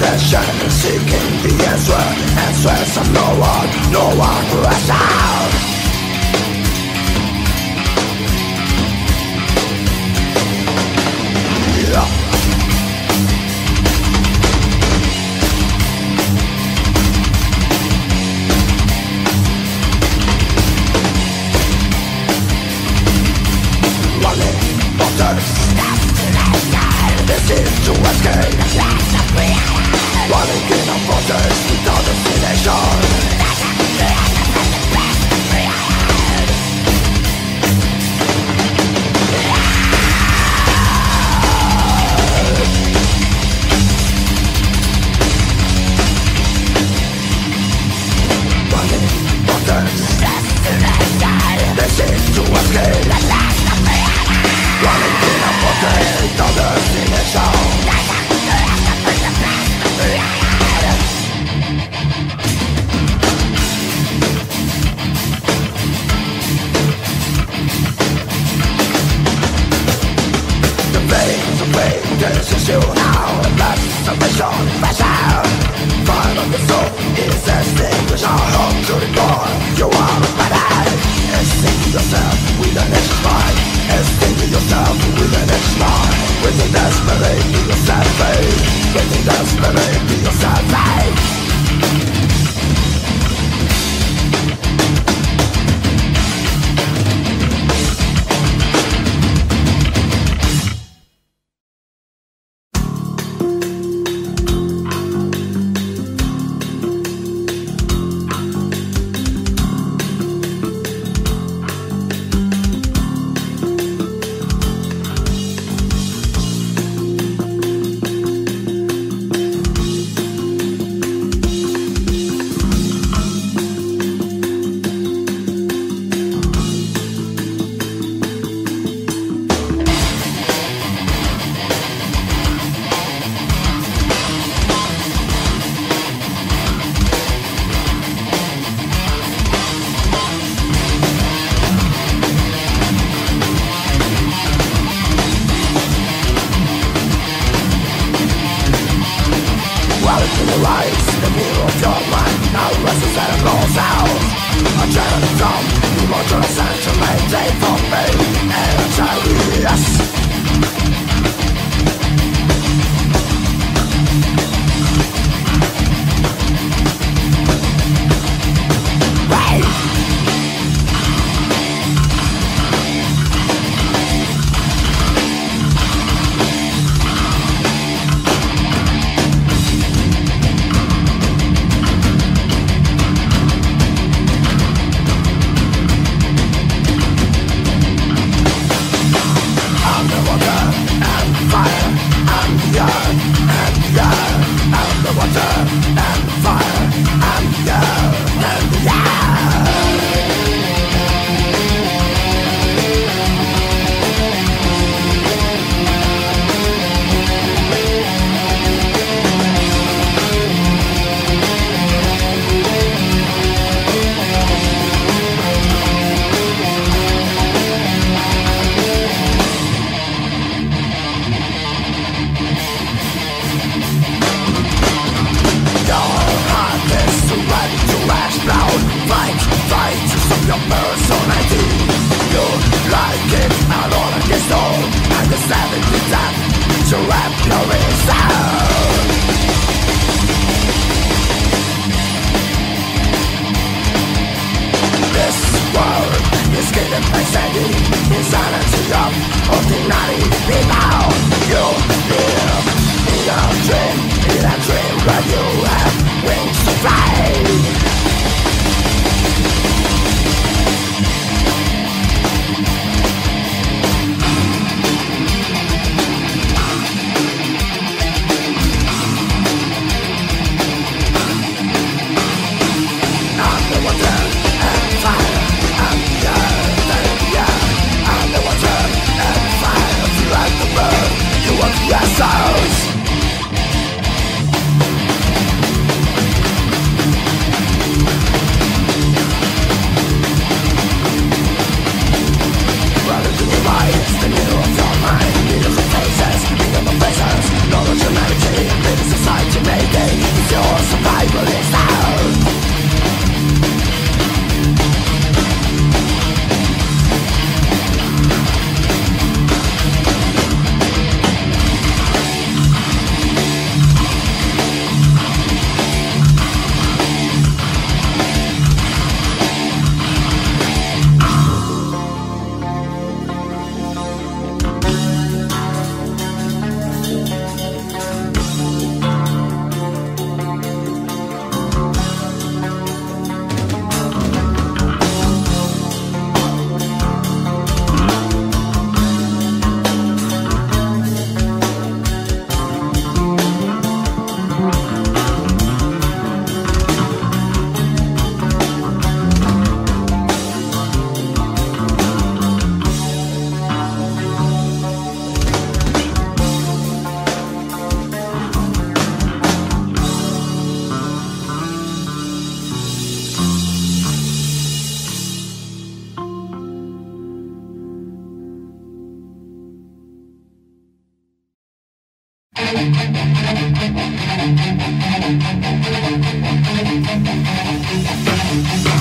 that shine Seeking the answer, answers from no one, no one to answer The the mirror of your mind. Now restless at a close out A child from emotional sense You may for me. And a yes. Thank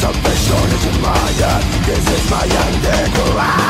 Salvation is in my death This is my ending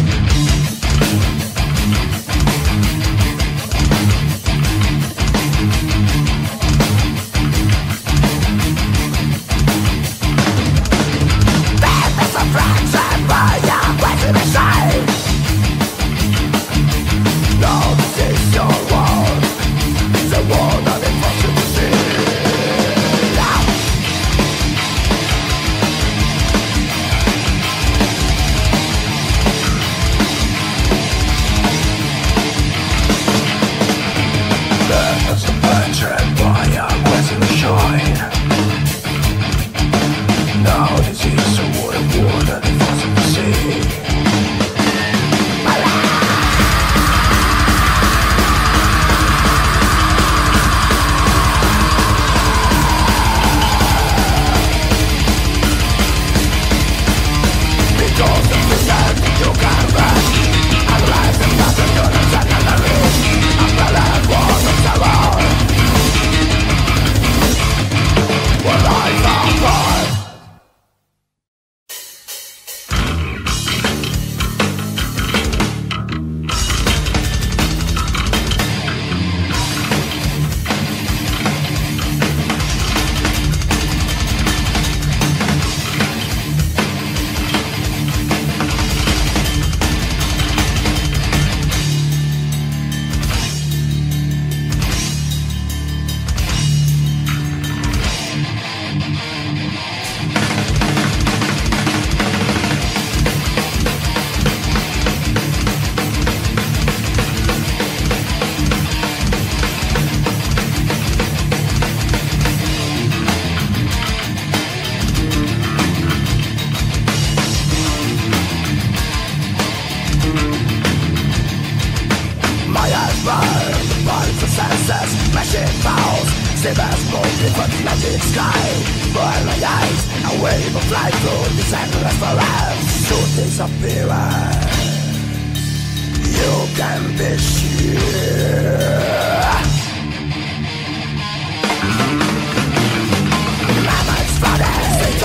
Sever's mostly fatimatic sky. Burn my eyes, a wave of light through this endless forest. To disappearance You can be sure. Mammoth's body,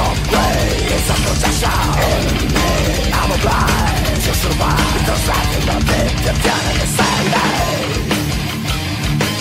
of grey is I'm survive. Because life is not lived, the planet